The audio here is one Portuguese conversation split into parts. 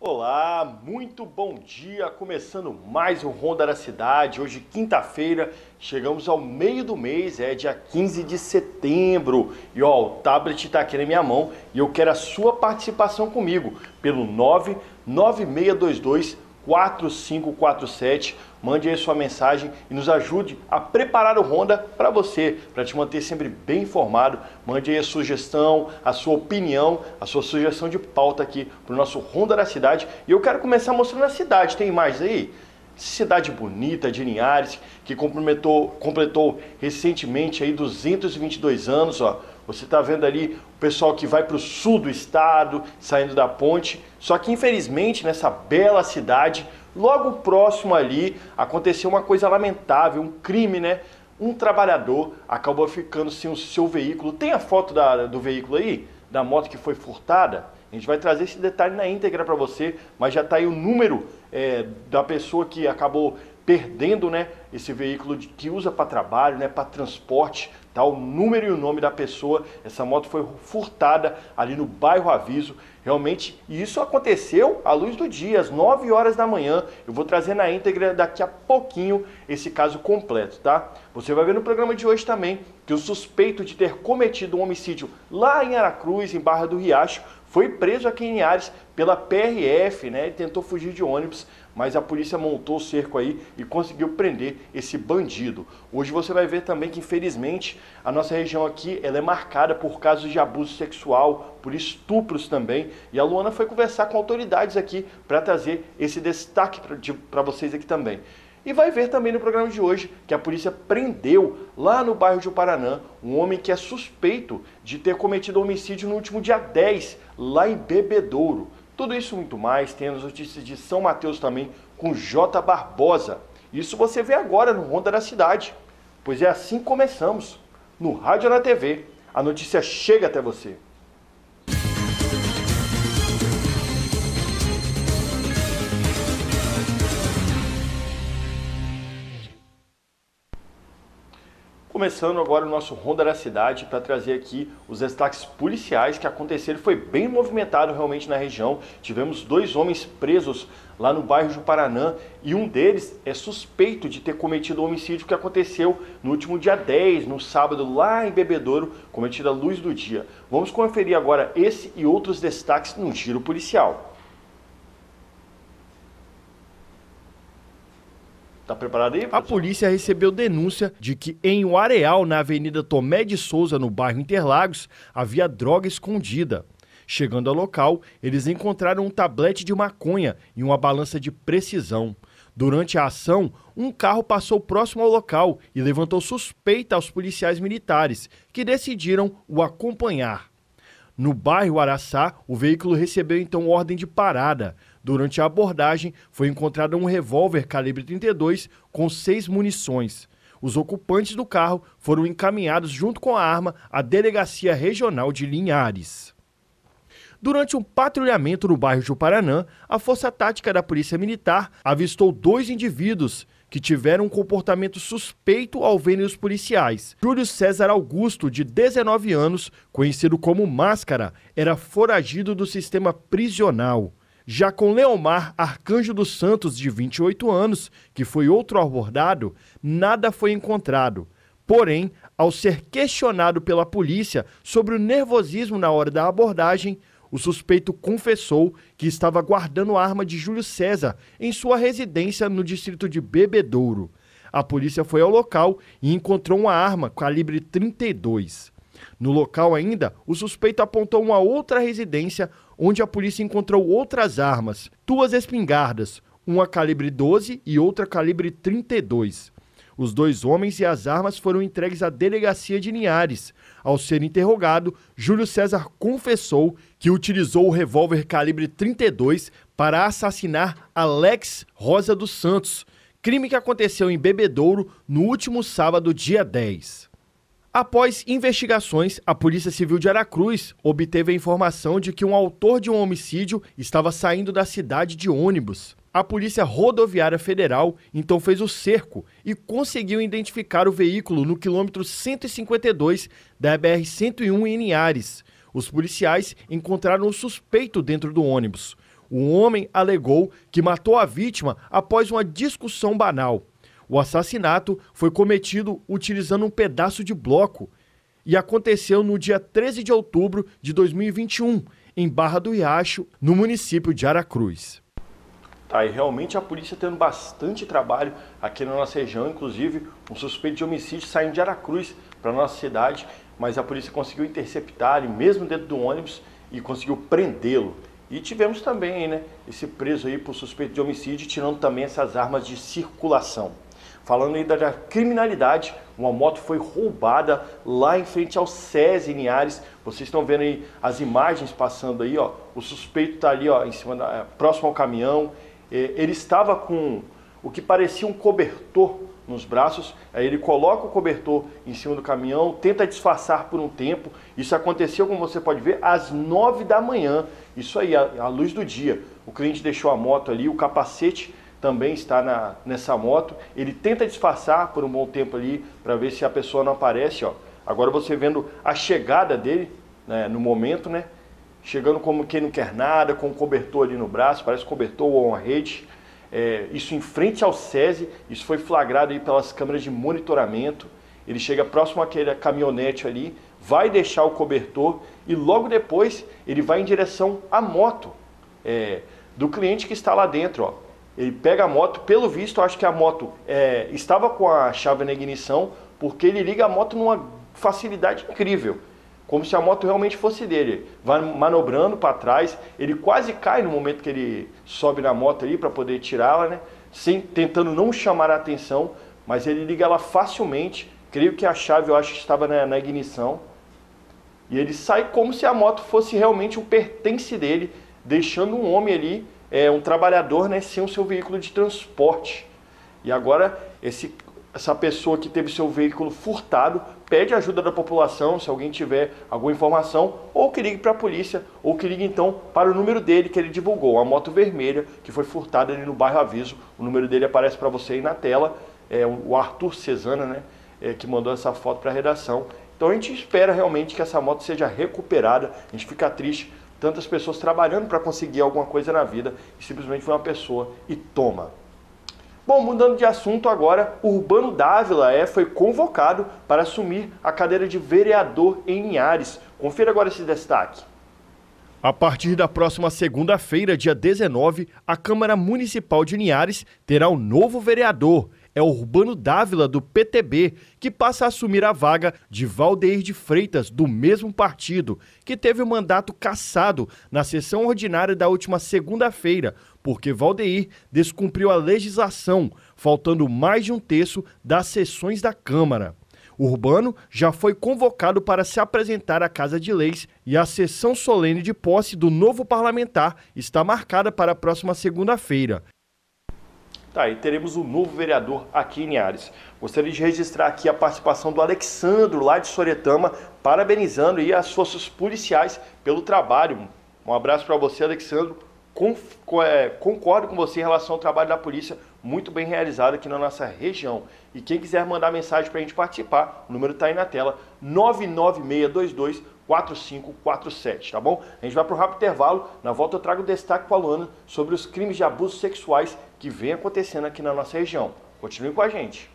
Olá, muito bom dia. Começando mais um Ronda da Cidade. Hoje, quinta-feira, chegamos ao meio do mês, é dia 15 de setembro. E ó, o tablet está aqui na minha mão e eu quero a sua participação comigo pelo 99622 4547. Mande aí sua mensagem e nos ajude a preparar o Honda para você, para te manter sempre bem informado. Mande aí a sugestão, a sua opinião, a sua sugestão de pauta aqui para o nosso Honda da cidade. E eu quero começar mostrando a cidade. Tem mais aí? Cidade bonita de Linhares, que completou, completou recentemente aí 222 anos, ó. Você está vendo ali o pessoal que vai para o sul do estado, saindo da ponte. Só que infelizmente nessa bela cidade, logo próximo ali, aconteceu uma coisa lamentável, um crime, né? Um trabalhador acabou ficando sem o seu veículo. Tem a foto da, do veículo aí? Da moto que foi furtada? A gente vai trazer esse detalhe na íntegra para você, mas já está aí o número é, da pessoa que acabou perdendo né, esse veículo de, que usa para trabalho, né, para transporte, tá? o número e o nome da pessoa. Essa moto foi furtada ali no bairro Aviso. Realmente, e isso aconteceu à luz do dia, às 9 horas da manhã. Eu vou trazer na íntegra daqui a pouquinho esse caso completo, tá? Você vai ver no programa de hoje também que o suspeito de ter cometido um homicídio lá em Aracruz, em Barra do Riacho, foi preso aqui em Ares pela PRF, né? Ele tentou fugir de ônibus, mas a polícia montou o cerco aí e conseguiu prender esse bandido. Hoje você vai ver também que, infelizmente, a nossa região aqui ela é marcada por casos de abuso sexual, por estupros também. E a Luana foi conversar com autoridades aqui para trazer esse destaque para vocês aqui também. E vai ver também no programa de hoje que a polícia prendeu lá no bairro de Paranã um homem que é suspeito de ter cometido homicídio no último dia 10, lá em Bebedouro. Tudo isso muito mais tem as notícias de São Mateus também com J Barbosa. Isso você vê agora no Ronda da Cidade. Pois é assim começamos. No rádio na TV, a notícia chega até você. Começando agora o nosso Ronda da Cidade para trazer aqui os destaques policiais que aconteceram. Foi bem movimentado realmente na região. Tivemos dois homens presos lá no bairro de Paranã e um deles é suspeito de ter cometido o homicídio que aconteceu no último dia 10, no sábado, lá em Bebedouro, cometido à luz do dia. Vamos conferir agora esse e outros destaques no giro policial. Tá preparado aí? A polícia recebeu denúncia de que em um areal na Avenida Tomé de Souza, no bairro Interlagos, havia droga escondida. Chegando ao local, eles encontraram um tablete de maconha e uma balança de precisão. Durante a ação, um carro passou próximo ao local e levantou suspeita aos policiais militares, que decidiram o acompanhar. No bairro Araçá, o veículo recebeu então ordem de parada. Durante a abordagem, foi encontrado um revólver calibre 32 com seis munições. Os ocupantes do carro foram encaminhados junto com a arma à Delegacia Regional de Linhares. Durante um patrulhamento no bairro de Paranã, a Força Tática da Polícia Militar avistou dois indivíduos que tiveram um comportamento suspeito ao verem os policiais. Júlio César Augusto, de 19 anos, conhecido como Máscara, era foragido do sistema prisional. Já com Leomar Arcanjo dos Santos, de 28 anos, que foi outro abordado, nada foi encontrado. Porém, ao ser questionado pela polícia sobre o nervosismo na hora da abordagem, o suspeito confessou que estava guardando a arma de Júlio César em sua residência no distrito de Bebedouro. A polícia foi ao local e encontrou uma arma calibre 32. No local ainda, o suspeito apontou uma outra residência onde a polícia encontrou outras armas, duas espingardas, uma calibre 12 e outra calibre 32. Os dois homens e as armas foram entregues à delegacia de Linhares. Ao ser interrogado, Júlio César confessou que utilizou o revólver calibre 32 para assassinar Alex Rosa dos Santos, crime que aconteceu em Bebedouro no último sábado, dia 10. Após investigações, a Polícia Civil de Aracruz obteve a informação de que um autor de um homicídio estava saindo da cidade de ônibus. A Polícia Rodoviária Federal então fez o cerco e conseguiu identificar o veículo no quilômetro 152 da BR-101 em Linhares. Os policiais encontraram o suspeito dentro do ônibus. O homem alegou que matou a vítima após uma discussão banal. O assassinato foi cometido utilizando um pedaço de bloco e aconteceu no dia 13 de outubro de 2021, em Barra do Riacho, no município de Aracruz. Tá, e realmente a polícia tendo bastante trabalho aqui na nossa região, inclusive um suspeito de homicídio saindo de Aracruz para nossa cidade, mas a polícia conseguiu interceptar ele mesmo dentro do ônibus e conseguiu prendê-lo. E tivemos também né, esse preso aí por suspeito de homicídio, tirando também essas armas de circulação. Falando aí da criminalidade, uma moto foi roubada lá em frente ao SESI Linhares. Vocês estão vendo aí as imagens passando aí, ó. O suspeito está ali, ó, em cima da, é, próximo ao caminhão. Ele estava com o que parecia um cobertor nos braços, aí ele coloca o cobertor em cima do caminhão, tenta disfarçar por um tempo. Isso aconteceu, como você pode ver, às 9 da manhã. Isso aí, à luz do dia. O cliente deixou a moto ali, o capacete também está na, nessa moto. Ele tenta disfarçar por um bom tempo ali para ver se a pessoa não aparece. Ó. Agora você vendo a chegada dele né, no momento, né? Chegando como quem não quer nada, com um cobertor ali no braço, parece cobertor ou uma rede é, isso em frente ao SESI, isso foi flagrado aí pelas câmeras de monitoramento. Ele chega próximo àquele caminhonete ali, vai deixar o cobertor e logo depois ele vai em direção à moto é, do cliente que está lá dentro. Ó. Ele pega a moto, pelo visto, acho que a moto é, estava com a chave na ignição, porque ele liga a moto numa facilidade incrível como se a moto realmente fosse dele. Vai manobrando para trás, ele quase cai no momento que ele sobe na moto ali para poder tirá-la, né? Sem, tentando não chamar a atenção, mas ele liga ela facilmente. Creio que a chave, eu acho que estava na, na ignição. E ele sai como se a moto fosse realmente um pertence dele, deixando um homem ali, é, um trabalhador, né, sem o seu veículo de transporte. E agora esse essa pessoa que teve seu veículo furtado pede ajuda da população, se alguém tiver alguma informação, ou que ligue para a polícia, ou que ligue então para o número dele que ele divulgou, a moto vermelha que foi furtada ali no bairro Aviso. O número dele aparece para você aí na tela, é o Arthur Cesana, né, é, que mandou essa foto para a redação. Então a gente espera realmente que essa moto seja recuperada. A gente fica triste, tantas pessoas trabalhando para conseguir alguma coisa na vida e simplesmente foi uma pessoa e toma. Bom, mudando de assunto agora, Urbano Dávila é, foi convocado para assumir a cadeira de vereador em Linhares. Confira agora esse destaque. A partir da próxima segunda-feira, dia 19, a Câmara Municipal de Linhares terá um novo vereador é Urbano Dávila, do PTB, que passa a assumir a vaga de Valdeir de Freitas, do mesmo partido, que teve o mandato cassado na sessão ordinária da última segunda-feira, porque Valdeir descumpriu a legislação, faltando mais de um terço das sessões da Câmara. Urbano já foi convocado para se apresentar à Casa de Leis e a sessão solene de posse do novo parlamentar está marcada para a próxima segunda-feira. Tá, e teremos um novo vereador aqui em Ares. Gostaria de registrar aqui a participação do Alexandro, lá de Soretama, parabenizando aí as forças policiais pelo trabalho. Um abraço para você, Alexandro. É, concordo com você em relação ao trabalho da polícia, muito bem realizado aqui na nossa região. E quem quiser mandar mensagem para a gente participar, o número está aí na tela, 99622 4547, tá bom? A gente vai para o rápido intervalo. Na volta eu trago destaque para a Luana sobre os crimes de abusos sexuais que vem acontecendo aqui na nossa região. Continue com a gente.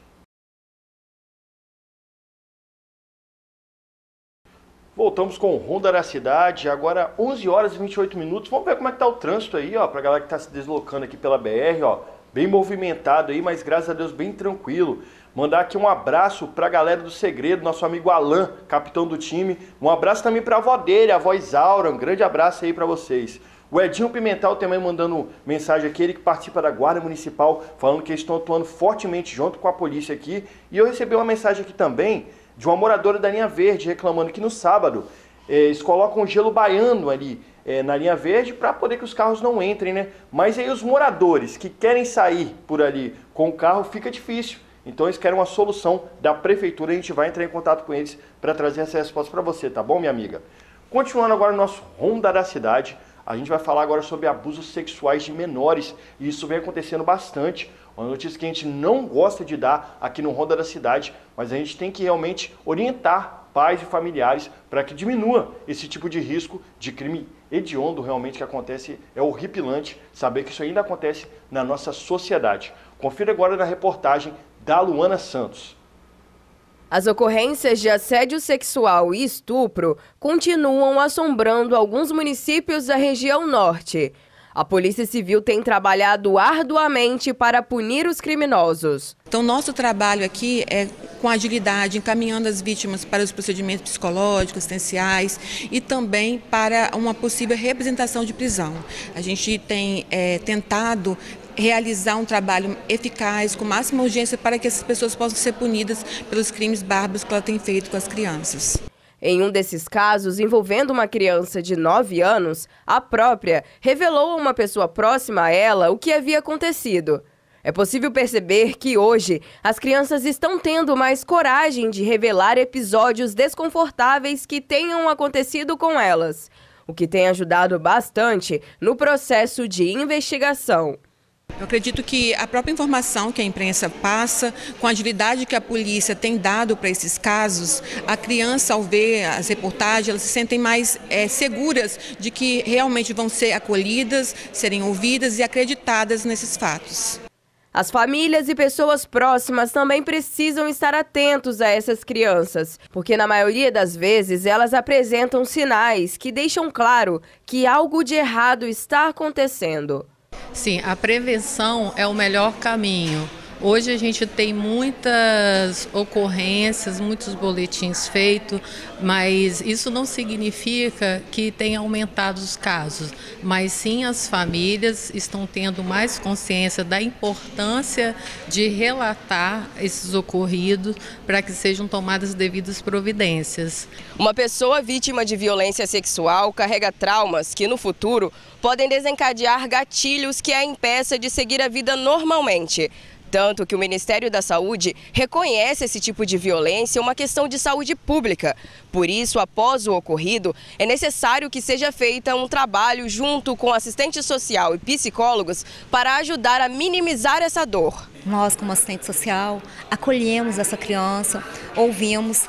Voltamos com o Ronda da Cidade, agora 11 horas e 28 minutos. Vamos ver como é que tá o trânsito aí, ó, pra galera que tá se deslocando aqui pela BR, ó. Bem movimentado aí, mas graças a Deus bem tranquilo. Mandar aqui um abraço para a galera do Segredo, nosso amigo Alan, capitão do time. Um abraço também para a avó dele, a avó Isaura. Um grande abraço aí para vocês. O Edinho Pimental também mandando mensagem aqui, ele que participa da Guarda Municipal, falando que eles estão atuando fortemente junto com a polícia aqui. E eu recebi uma mensagem aqui também de uma moradora da linha verde reclamando que no sábado eh, eles colocam um gelo baiano ali eh, na linha verde para poder que os carros não entrem, né? Mas aí os moradores que querem sair por ali com o carro fica difícil. Então eles querem uma solução da prefeitura, a gente vai entrar em contato com eles para trazer essa resposta para você, tá bom, minha amiga? Continuando agora o nosso Ronda da Cidade, a gente vai falar agora sobre abusos sexuais de menores, e isso vem acontecendo bastante. Uma notícia que a gente não gosta de dar aqui no Ronda da Cidade, mas a gente tem que realmente orientar pais e familiares para que diminua esse tipo de risco de crime hediondo realmente que acontece. É horripilante saber que isso ainda acontece na nossa sociedade. Confira agora na reportagem da Luana Santos. As ocorrências de assédio sexual e estupro continuam assombrando alguns municípios da região norte. A Polícia Civil tem trabalhado arduamente para punir os criminosos. Então, nosso trabalho aqui é com agilidade, encaminhando as vítimas para os procedimentos psicológicos, assistenciais e também para uma possível representação de prisão. A gente tem é, tentado realizar um trabalho eficaz, com máxima urgência, para que essas pessoas possam ser punidas pelos crimes bárbaros que ela tem feito com as crianças. Em um desses casos, envolvendo uma criança de 9 anos, a própria revelou a uma pessoa próxima a ela o que havia acontecido. É possível perceber que hoje as crianças estão tendo mais coragem de revelar episódios desconfortáveis que tenham acontecido com elas, o que tem ajudado bastante no processo de investigação. Eu acredito que a própria informação que a imprensa passa, com a agilidade que a polícia tem dado para esses casos, a criança, ao ver as reportagens, elas se sentem mais é, seguras de que realmente vão ser acolhidas, serem ouvidas e acreditadas nesses fatos. As famílias e pessoas próximas também precisam estar atentos a essas crianças, porque na maioria das vezes elas apresentam sinais que deixam claro que algo de errado está acontecendo. Sim, a prevenção é o melhor caminho. Hoje a gente tem muitas ocorrências, muitos boletins feitos, mas isso não significa que tenha aumentado os casos, mas sim as famílias estão tendo mais consciência da importância de relatar esses ocorridos para que sejam tomadas devidas providências. Uma pessoa vítima de violência sexual carrega traumas que no futuro podem desencadear gatilhos que a impeça de seguir a vida normalmente. Tanto que o Ministério da Saúde reconhece esse tipo de violência uma questão de saúde pública. Por isso, após o ocorrido, é necessário que seja feita um trabalho junto com assistente social e psicólogos para ajudar a minimizar essa dor. Nós, como assistente social, acolhemos essa criança, ouvimos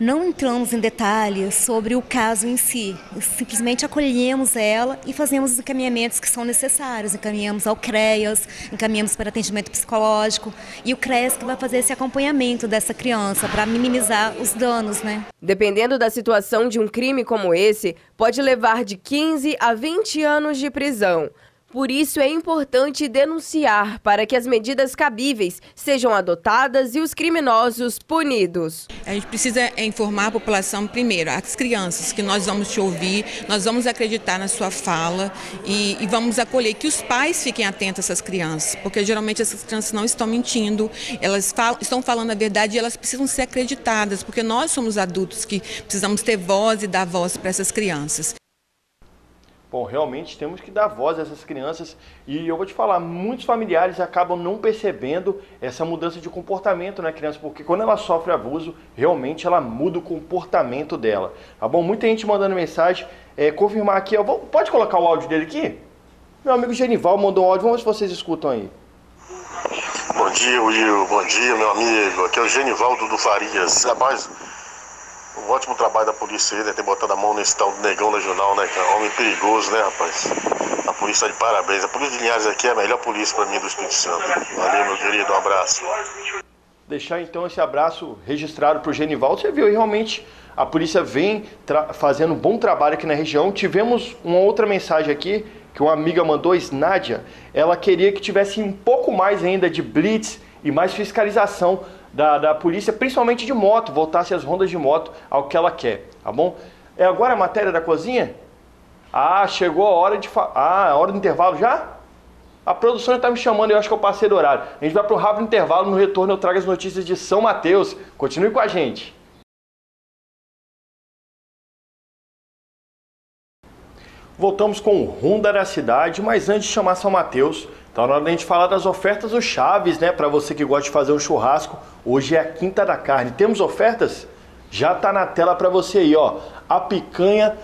não entramos em detalhes sobre o caso em si, simplesmente acolhemos ela e fazemos os encaminhamentos que são necessários. Encaminhamos ao CREAS, encaminhamos para atendimento psicológico e o CREAS que vai fazer esse acompanhamento dessa criança para minimizar os danos, né? Dependendo da situação de um crime como esse, pode levar de 15 a 20 anos de prisão. Por isso é importante denunciar para que as medidas cabíveis sejam adotadas e os criminosos punidos. A gente precisa informar a população, primeiro, as crianças, que nós vamos te ouvir, nós vamos acreditar na sua fala e, e vamos acolher que os pais fiquem atentos a essas crianças, porque geralmente essas crianças não estão mentindo, elas falam, estão falando a verdade e elas precisam ser acreditadas, porque nós somos adultos que precisamos ter voz e dar voz para essas crianças. Bom, realmente temos que dar voz a essas crianças e eu vou te falar, muitos familiares acabam não percebendo essa mudança de comportamento na criança, porque quando ela sofre abuso, realmente ela muda o comportamento dela. Tá bom? Muita gente mandando mensagem, é, confirmar aqui, ó, pode colocar o áudio dele aqui? Meu amigo Genival mandou um áudio, vamos ver se vocês escutam aí. Bom dia, Will, bom dia, meu amigo. Aqui é o Genivaldo do Farias. Rapaz, um ótimo trabalho da polícia aí, né? Ter botado a mão nesse tal negão regional, né, cara? Homem perigoso, né, rapaz? A polícia tá de parabéns. A polícia de Linhares aqui é a melhor polícia para mim do Espírito Santo. Valeu, meu querido. Um abraço. Deixar então esse abraço registrado para o Genivaldo. Você viu, realmente a polícia vem fazendo um bom trabalho aqui na região. Tivemos uma outra mensagem aqui que uma amiga mandou, Snádia. Ela queria que tivesse um pouco mais ainda de blitz e mais fiscalização da, da polícia, principalmente de moto, voltasse as rondas de moto ao que ela quer, tá bom? É agora a matéria da cozinha? Ah, chegou a hora de... Ah, a hora do intervalo já? A produção está me chamando, eu acho que eu passei do horário. A gente vai para o rápido intervalo, no retorno eu trago as notícias de São Mateus. Continue com a gente. Voltamos com o Ronda da Cidade, mas antes de chamar São Mateus, Tá na hora da gente falar das ofertas do Chaves, né? Para você que gosta de fazer um churrasco, hoje é a quinta da carne. Temos ofertas? Já tá na tela para você aí, ó. A picanha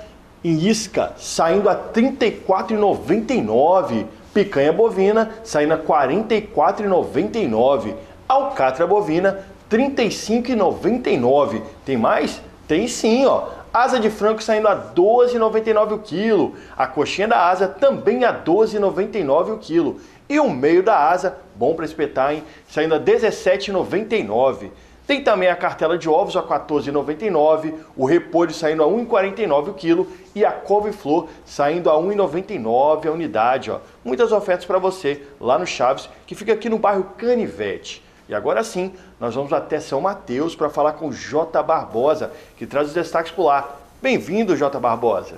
em isca saindo a R$ 34,99. Picanha bovina saindo a R$ 44,99. Alcatra bovina R$ 35,99. Tem mais? Tem sim, ó. Asa de frango saindo a 12,99 o quilo. A coxinha da asa também a 12,99 o quilo. E o meio da asa, bom para espetar, hein? Saindo a 17,99. Tem também a cartela de ovos a 14,99, o repolho saindo a 1,49 o quilo e a couve-flor saindo a 1,99 a unidade. Ó. Muitas ofertas para você lá no Chaves, que fica aqui no bairro Canivete. E agora sim, nós vamos até São Mateus para falar com J. Barbosa, que traz os destaques por lá. Bem-vindo, J. Barbosa.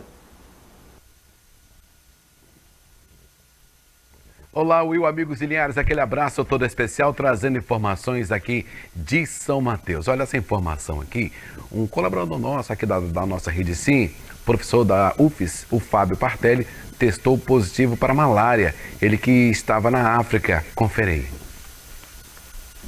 Olá, Will, amigos e Linhares, aquele abraço todo especial trazendo informações aqui de São Mateus. Olha essa informação aqui, um colaborador nosso aqui da, da nossa rede Sim, professor da UFES, o Fábio Partelli, testou positivo para malária, ele que estava na África. Confere aí.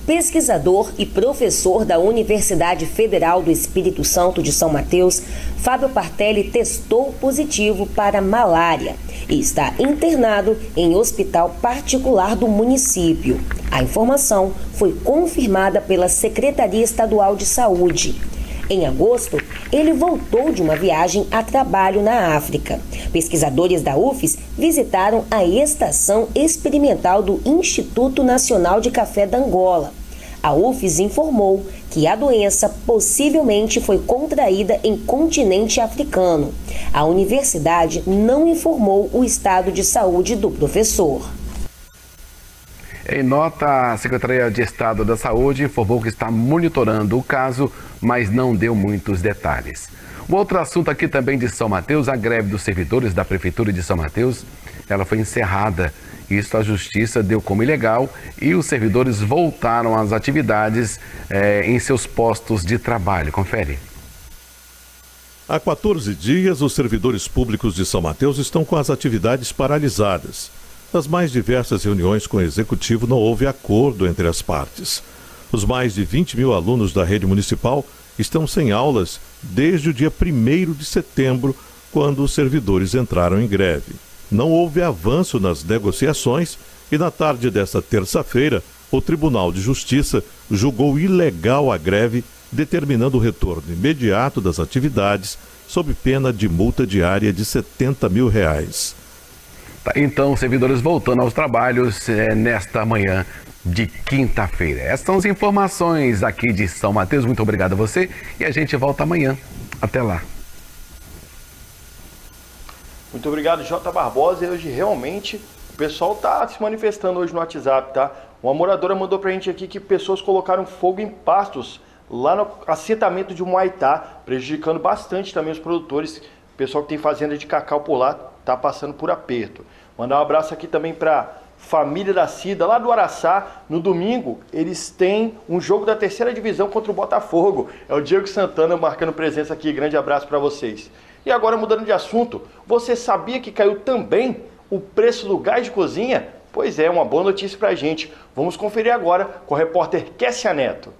Pesquisador e professor da Universidade Federal do Espírito Santo de São Mateus, Fábio Partelli testou positivo para malária e está internado em hospital particular do município. A informação foi confirmada pela Secretaria Estadual de Saúde. Em agosto, ele voltou de uma viagem a trabalho na África. Pesquisadores da UFES visitaram a estação experimental do Instituto Nacional de Café da Angola. A UFES informou que a doença possivelmente foi contraída em continente africano. A universidade não informou o estado de saúde do professor. Em nota, a Secretaria de Estado da Saúde informou que está monitorando o caso, mas não deu muitos detalhes. Um outro assunto aqui também de São Mateus, a greve dos servidores da Prefeitura de São Mateus, ela foi encerrada. Isso a Justiça deu como ilegal e os servidores voltaram às atividades eh, em seus postos de trabalho. Confere. Há 14 dias, os servidores públicos de São Mateus estão com as atividades paralisadas. Nas mais diversas reuniões com o executivo, não houve acordo entre as partes. Os mais de 20 mil alunos da rede municipal estão sem aulas desde o dia 1 de setembro, quando os servidores entraram em greve. Não houve avanço nas negociações e, na tarde desta terça-feira, o Tribunal de Justiça julgou ilegal a greve, determinando o retorno imediato das atividades, sob pena de multa diária de 70 mil reais. Tá, então, servidores voltando aos trabalhos é, nesta manhã de quinta-feira. Essas são as informações aqui de São Mateus. Muito obrigado a você e a gente volta amanhã. Até lá. Muito obrigado, Jota Barbosa. E hoje realmente o pessoal tá se manifestando hoje no WhatsApp, tá? Uma moradora mandou pra gente aqui que pessoas colocaram fogo em pastos lá no assentamento de Humaitá, prejudicando bastante também os produtores. O pessoal que tem fazenda de cacau por lá tá passando por aperto. Mandar um abraço aqui também para família da Cida, lá do Araçá. No domingo, eles têm um jogo da terceira divisão contra o Botafogo. É o Diego Santana marcando presença aqui. Grande abraço para vocês. E agora, mudando de assunto, você sabia que caiu também o preço do gás de cozinha? Pois é, uma boa notícia para a gente. Vamos conferir agora com o repórter Kessia Neto.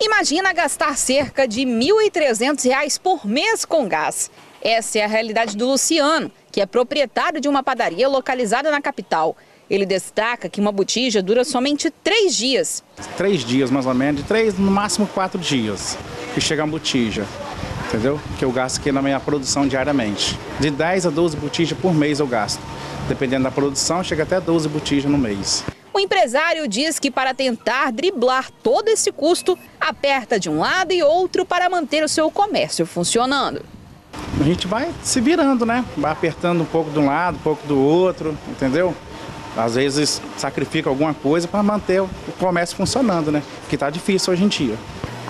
Imagina gastar cerca de R$ 1.300 por mês com gás. Essa é a realidade do Luciano, que é proprietário de uma padaria localizada na capital. Ele destaca que uma botija dura somente três dias. Três dias, mais ou menos, de três, no máximo quatro dias, que chega a botija, entendeu? Que eu gasto aqui na minha produção diariamente. De 10 a 12 botijas por mês eu gasto. Dependendo da produção, chega até 12 botijas no mês. O empresário diz que para tentar driblar todo esse custo, aperta de um lado e outro para manter o seu comércio funcionando. A gente vai se virando, né? Vai apertando um pouco de um lado, um pouco do outro, entendeu? Às vezes sacrifica alguma coisa para manter o comércio funcionando, né? Que está difícil hoje em dia.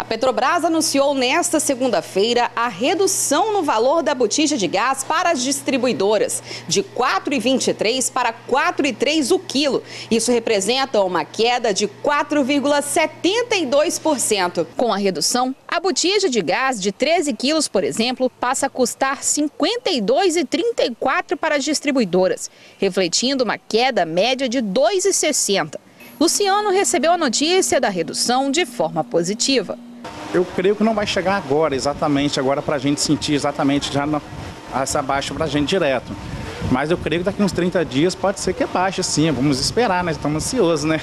A Petrobras anunciou nesta segunda-feira a redução no valor da botija de gás para as distribuidoras, de R$ 4,23 para R$ 4,3 o quilo. Isso representa uma queda de 4,72%. Com a redução, a botija de gás de 13 quilos, por exemplo, passa a custar R$ 52,34 para as distribuidoras, refletindo uma queda média de R$ 2,60. Luciano recebeu a notícia da redução de forma positiva. Eu creio que não vai chegar agora, exatamente, agora para a gente sentir exatamente já na, essa baixa para a gente direto. Mas eu creio que daqui uns 30 dias pode ser que baixe sim, vamos esperar, né? Estamos ansiosos, né?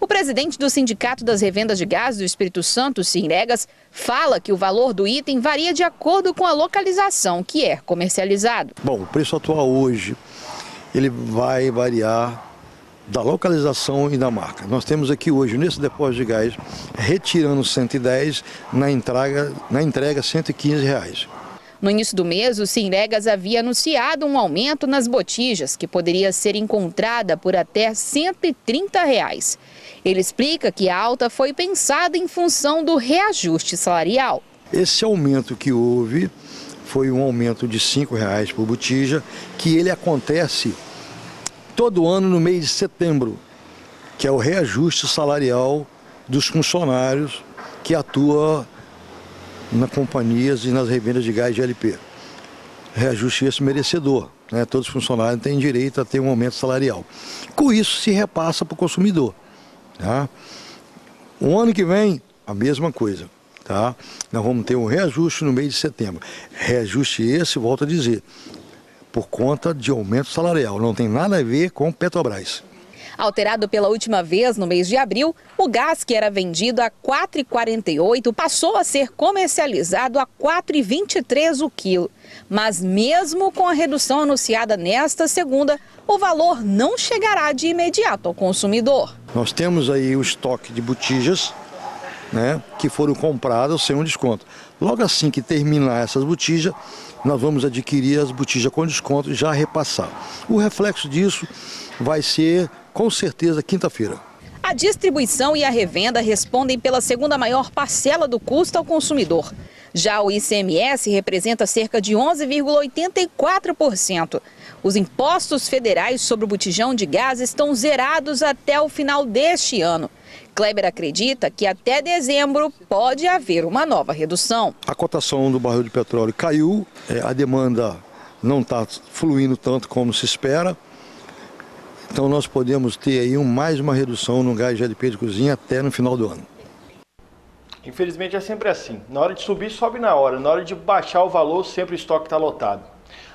O O presidente do Sindicato das Revendas de Gás do Espírito Santo, Sinregas, fala que o valor do item varia de acordo com a localização que é comercializado. Bom, o preço atual hoje ele vai variar da localização e da marca. Nós temos aqui hoje, nesse depósito de gás, retirando 110, na entrega, na entrega 115 reais. No início do mês, o Sinregas havia anunciado um aumento nas botijas, que poderia ser encontrada por até 130 reais. Ele explica que a alta foi pensada em função do reajuste salarial. Esse aumento que houve foi um aumento de R$ reais por botija, que ele acontece todo ano no mês de setembro, que é o reajuste salarial dos funcionários que atua nas companhias e nas revendas de gás de LP. Reajuste esse merecedor. Né? Todos os funcionários têm direito a ter um aumento salarial. Com isso se repassa para o consumidor. Tá? O ano que vem, a mesma coisa. Tá? Nós vamos ter um reajuste no mês de setembro. Reajuste esse, volto a dizer, por conta de aumento salarial. Não tem nada a ver com Petrobras. Alterado pela última vez no mês de abril, o gás que era vendido a R$ 4,48 passou a ser comercializado a R$ 4,23 o quilo. Mas mesmo com a redução anunciada nesta segunda, o valor não chegará de imediato ao consumidor. Nós temos aí o estoque de botijas né, que foram compradas sem um desconto. Logo assim que terminar essas botijas, nós vamos adquirir as botijas com desconto e já repassar. O reflexo disso vai ser com certeza quinta-feira. A distribuição e a revenda respondem pela segunda maior parcela do custo ao consumidor. Já o ICMS representa cerca de 11,84%. Os impostos federais sobre o botijão de gás estão zerados até o final deste ano. Kleber acredita que até dezembro pode haver uma nova redução. A cotação do barril de petróleo caiu, é, a demanda não está fluindo tanto como se espera. Então nós podemos ter aí um, mais uma redução no gás de LP de cozinha até no final do ano. Infelizmente é sempre assim. Na hora de subir, sobe na hora. Na hora de baixar o valor, sempre o estoque está lotado.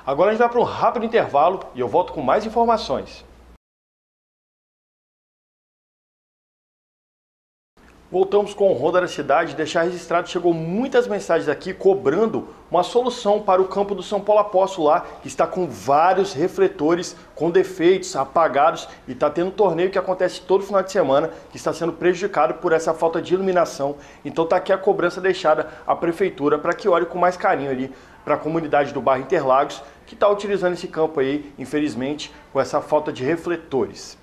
Agora a gente vai para um rápido intervalo e eu volto com mais informações. Voltamos com o Ronda da Cidade. Deixar registrado, chegou muitas mensagens aqui cobrando uma solução para o campo do São Paulo Apóstolo lá, que está com vários refletores com defeitos, apagados e está tendo um torneio que acontece todo final de semana, que está sendo prejudicado por essa falta de iluminação. Então está aqui a cobrança deixada à prefeitura para que olhe com mais carinho ali para a comunidade do bairro Interlagos, que está utilizando esse campo aí, infelizmente, com essa falta de refletores.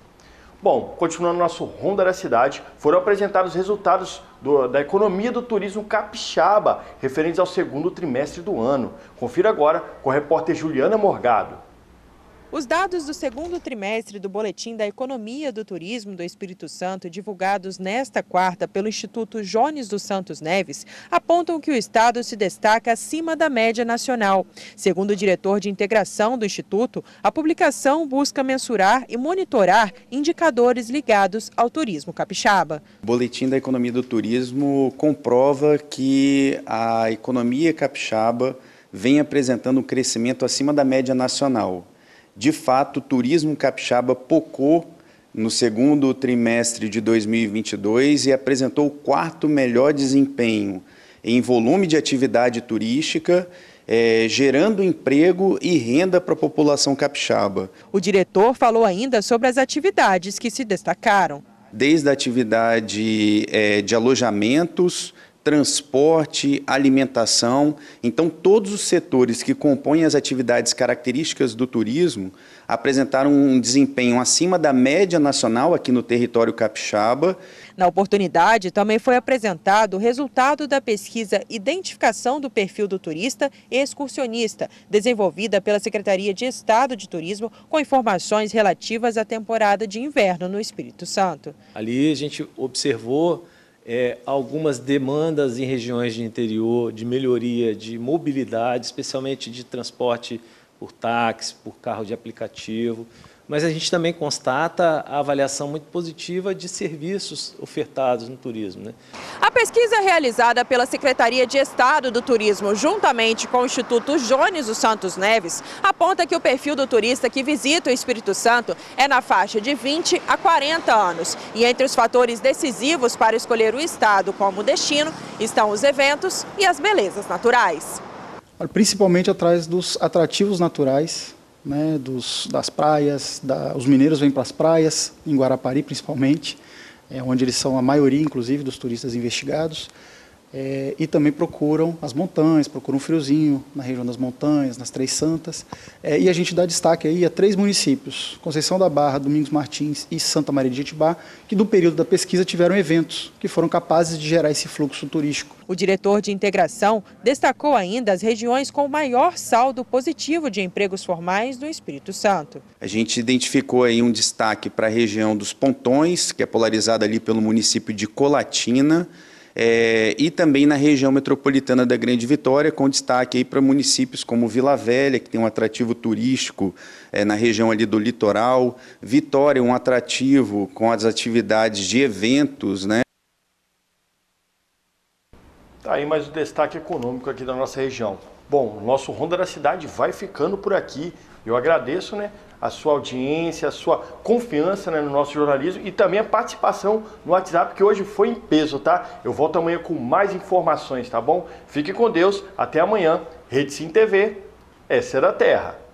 Bom, continuando nosso Ronda da Cidade, foram apresentados os resultados do, da economia do turismo capixaba, referentes ao segundo trimestre do ano. Confira agora com a repórter Juliana Morgado. Os dados do segundo trimestre do Boletim da Economia do Turismo do Espírito Santo, divulgados nesta quarta pelo Instituto Jones dos Santos Neves, apontam que o Estado se destaca acima da média nacional. Segundo o diretor de integração do Instituto, a publicação busca mensurar e monitorar indicadores ligados ao turismo capixaba. O Boletim da Economia do Turismo comprova que a economia capixaba vem apresentando um crescimento acima da média nacional. De fato, o turismo capixaba pocou no segundo trimestre de 2022 e apresentou o quarto melhor desempenho em volume de atividade turística, é, gerando emprego e renda para a população capixaba. O diretor falou ainda sobre as atividades que se destacaram. Desde a atividade é, de alojamentos, transporte, alimentação. Então, todos os setores que compõem as atividades características do turismo apresentaram um desempenho acima da média nacional aqui no território capixaba. Na oportunidade, também foi apresentado o resultado da pesquisa Identificação do Perfil do Turista e Excursionista, desenvolvida pela Secretaria de Estado de Turismo, com informações relativas à temporada de inverno no Espírito Santo. Ali a gente observou é, algumas demandas em regiões de interior de melhoria de mobilidade, especialmente de transporte por táxi, por carro de aplicativo, mas a gente também constata a avaliação muito positiva de serviços ofertados no turismo. Né? A pesquisa realizada pela Secretaria de Estado do Turismo, juntamente com o Instituto Jones dos Santos Neves, aponta que o perfil do turista que visita o Espírito Santo é na faixa de 20 a 40 anos. E entre os fatores decisivos para escolher o estado como destino estão os eventos e as belezas naturais. Principalmente atrás dos atrativos naturais né, dos, das praias, da, os mineiros vêm para as praias, em Guarapari principalmente, é, onde eles são a maioria, inclusive, dos turistas investigados, é, e também procuram as montanhas, procuram um friozinho na região das montanhas, nas Três Santas, é, e a gente dá destaque aí a três municípios, Conceição da Barra, Domingos Martins e Santa Maria de Jetibá, que no período da pesquisa tiveram eventos que foram capazes de gerar esse fluxo turístico. O diretor de integração destacou ainda as regiões com maior saldo positivo de empregos formais no Espírito Santo. A gente identificou aí um destaque para a região dos Pontões, que é polarizada ali pelo município de Colatina, é, e também na região metropolitana da Grande Vitória, com destaque para municípios como Vila Velha, que tem um atrativo turístico é, na região ali do litoral, Vitória, um atrativo com as atividades de eventos, né? Tá aí mais o destaque econômico aqui da nossa região. Bom, o nosso Ronda da Cidade vai ficando por aqui. Eu agradeço né, a sua audiência, a sua confiança né, no nosso jornalismo e também a participação no WhatsApp, que hoje foi em peso, tá? Eu volto amanhã com mais informações, tá bom? Fique com Deus, até amanhã. Rede Sim TV, essa é da Terra.